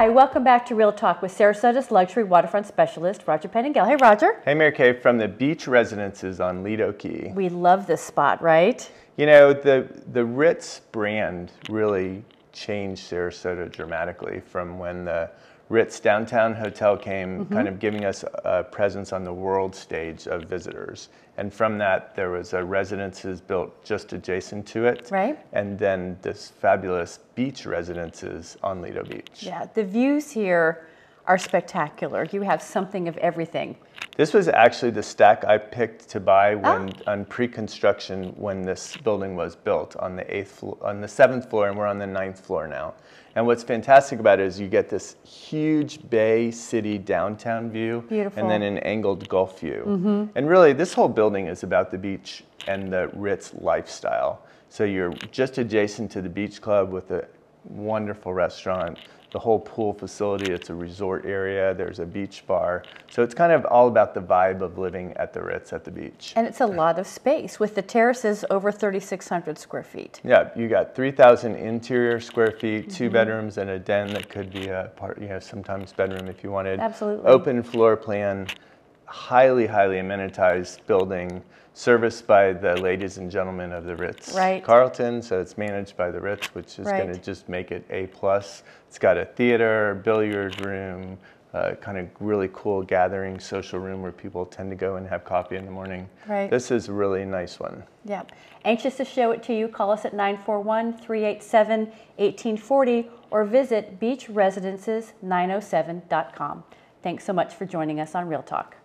Hi, welcome back to Real Talk with Sarasota's luxury waterfront specialist, Roger Pettingell. Hey, Roger. Hey, Mary Kay, from the beach residences on Lido Key. We love this spot, right? You know, the, the Ritz brand really changed Sarasota dramatically from when the Ritz Downtown Hotel came, mm-hmm. kind of giving us a presence on the world stage of visitors. And from that, there was a residences built just adjacent to it. Right. And then this fabulous beach residences on Lido Beach. Yeah, the views here are spectacular. You have something of everything. This was actually the stack I picked to buy when ah. on pre-construction when this building was built on the eighth floor, on the seventh floor, and we're on the ninth floor now. And what's fantastic about it is you get this huge Bay City downtown view, Beautiful. and then an angled Gulf view. Mm-hmm. And really, this whole building is about the beach and the Ritz lifestyle. So you're just adjacent to the beach club with a wonderful restaurant, the whole pool facility. It's a resort area. There's a beach bar. So it's kind of all about the vibe of living at the Ritz at the beach. And it's a lot of space with the terraces over 3,600 square feet. Yeah, you got 3,000 interior square feet, mm -hmm. two bedrooms and a den that could be a part, you know, sometimes bedroom if you wanted. Absolutely. Open floor plan highly, highly amenitized building serviced by the ladies and gentlemen of the Ritz right. Carlton. So it's managed by the Ritz, which is right. going to just make it A plus. It's got a theater, billiard room, uh, kind of really cool gathering social room where people tend to go and have coffee in the morning. Right. This is a really nice one. Yeah. Anxious to show it to you, call us at 941-387-1840 or visit beachresidences907.com. Thanks so much for joining us on Real Talk.